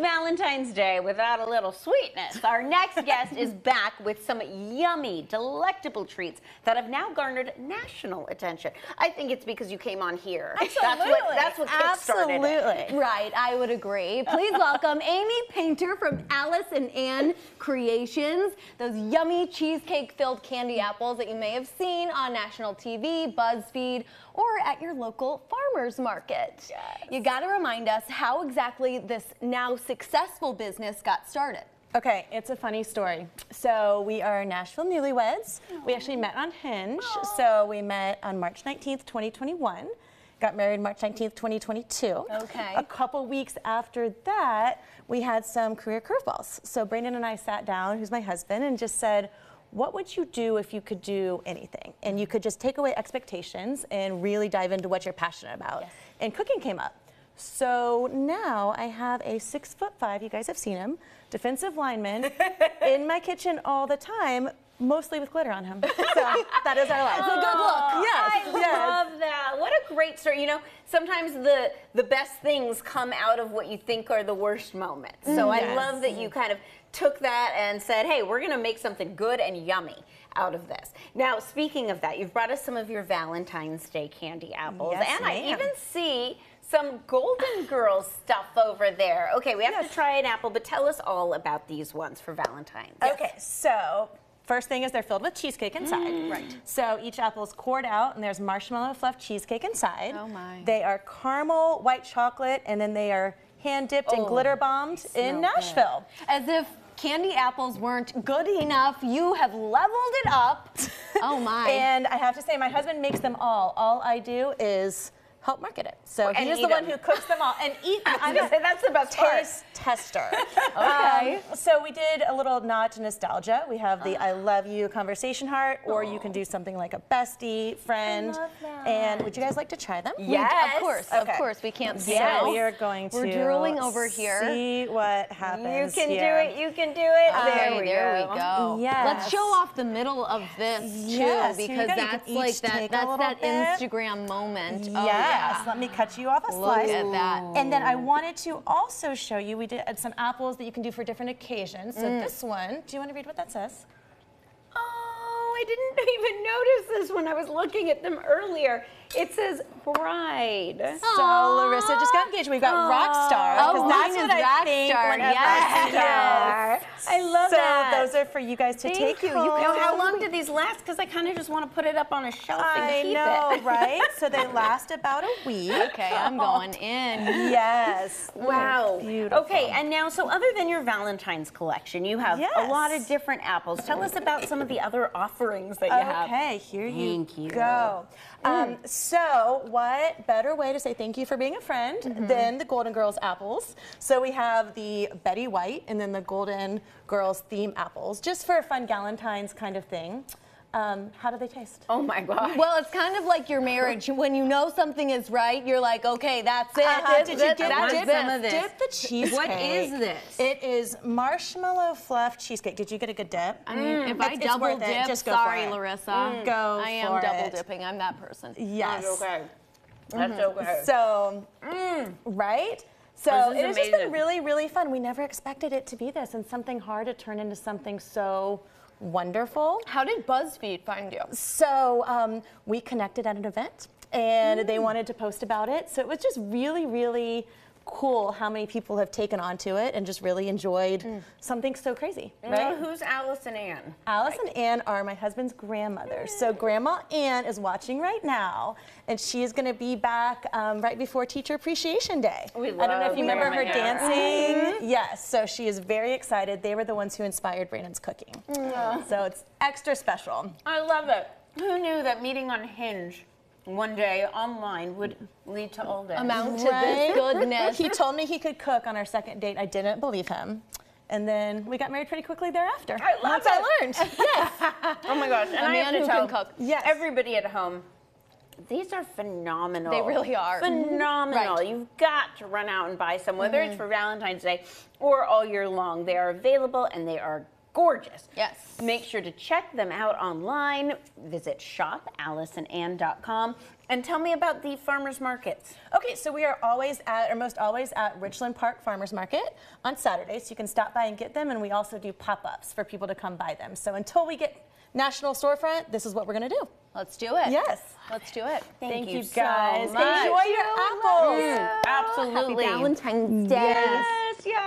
Valentine's Day without a little sweetness? Our next guest is back with some yummy, delectable treats that have now garnered national attention. I think it's because you came on here. Absolutely. That's what, that's what kickstarted it. Absolutely. Right, I would agree. Please welcome Amy Painter from Alice and Ann Creations. Those yummy cheesecake-filled candy apples that you may have seen on national TV, BuzzFeed, or at your local farmer's market. Yes. You got to remind us how exactly this now successful business got started. Okay, it's a funny story. So we are Nashville newlyweds. We actually met on Hinge. So we met on March 19th, 2021. Got married March 19th, 2022. Okay. A couple weeks after that, we had some career curveballs. So Brandon and I sat down, who's my husband, and just said, what would you do if you could do anything? And you could just take away expectations and really dive into what you're passionate about. Yes. And cooking came up. So now I have a six foot five, you guys have seen him, defensive lineman in my kitchen all the time, mostly with glitter on him. So that is our life. It's a good look. Yes, I yes. love that. What a great story. You know, sometimes the the best things come out of what you think are the worst moments. So I mm, love that you kind of took that and said, "Hey, we're going to make something good and yummy." Out of this. Now, speaking of that, you've brought us some of your Valentine's Day candy apples, Yes, and I even see some Golden Girls stuff over there. Okay, we have to try an apple, but tell us all about these ones for Valentine's. Okay, so first thing is they're filled with cheesecake inside. Mm. Right. So each apple is cored out, and there's marshmallow fluff cheesecake inside. Oh, my. They are caramel white chocolate, and then they are hand dipped and Oh, glitter bombed in Nashville. As if candy apples weren't good enough, you have leveled it up. Oh my. And I have to say, my husband makes them all. All I do is help market it. So And he's eat the one them. who cooks them all and eat. I was I'm gonna say, that's the best part. taste tester. Okay. Um, so we did a little nod to nostalgia. We have the I love you conversation heart, or you can do something like a bestie, friend. love that. And would you guys like to try them? We- Yes. Of course, Okay. of course. We can't So say. we are going to We're drooling over here. See what happens. You can here. do it. You can do it. Okay, there we there go. we go. Yes. Let's show off the middle of this too, Yes, here you because go. You can that's like that. That's that bit. Instagram moment. Yes. Yeah. Let me cut you off a Look slice. at that. And then I wanted to also show you, we did some apples that you can do for different occasions. So Mm. this one, do you want to read what that says? Oh, I didn't even notice this when I was looking at them earlier. It says bride. So Larissa just got engaged. We've got rock star. Oh, 'cause mine that's is what I rock think star, whenever yes. I see Yes. I love so that. Those are for you guys to Thank take you. You know, how long do these last? Because I kind of just want to put it up on a shelf and I keep know, it. right? So they last about a week. Okay, I'm going in. Yes. Wow. Beautiful. Okay, and now, so other than your Valentine's collection, you have a lot of different apples. Tell us about some of the other offerings that you have. Okay, here you Thank you. go. Um, so, what better way to say thank you for being a friend Mm-hmm. than the Golden Girls apples? So we have the Betty White and then the Golden Girls theme apples, just for a fun Galentine's kind of thing. Um, how do they taste? Oh my God. Well, it's kind of like your marriage. When you know something is right, you're like, okay, that's it. Uh, this Did is you it. get That's dip, it. dip the cheesecake? What is this? It is marshmallow fluff cheesecake. Did you get a good dip? I mean, if mm. I It's- it's double worth it. dip, Just go for sorry, it. Larissa. Mm. Go I am for double it. dipping. I'm that person. Yes. That's okay. Mm-hmm. That's okay. So, mm. right? So it has just been really, really fun. We never expected it to be this, and something hard to turn into something so wonderful. How did BuzzFeed find you? So um, we connected at an event, and they wanted to post about it. So it was just really, really cool how many people have taken onto it and just really enjoyed something so crazy, Right? right? who's Alice and Ann? Alice and Ann are my husband's grandmothers. So Grandma Ann is watching right now, and she is going to be back um, right before Teacher Appreciation Day. We I don't know if you remember her Ann. dancing. Yes, so she is very excited. They were the ones who inspired Brandon's cooking. So it's extra special. I love it. Who knew that meeting on Hinge one day online would lead to all this? Amount to Right? this goodness. He told me he could cook on our second date. I didn't believe him. And then we got married pretty quickly thereafter. I love Once it. I learned. yes. Oh my gosh! And A I man have to who tell can cook. Yes. everybody at home. These are phenomenal. They really are. Mm-hmm. Phenomenal. Right. You've got to run out and buy some, whether it's mm-hmm. for Valentine's Day or all year long. They are available and they are gorgeous. Yes. Make sure to check them out online. Visit shopaliceandann.com And tell me about the farmers markets. Okay, so we are always at, or most always at Richland Park Farmers Market on Saturdays. You can stop by and get them, and we also do pop-ups for people to come buy them. So until we get national storefront, this is what we're gonna do. Let's do it. Yes. Let's do it. Thank you you so guys. much. Enjoy your apples. Absolutely. Happy Valentine's Day. Yes, yes.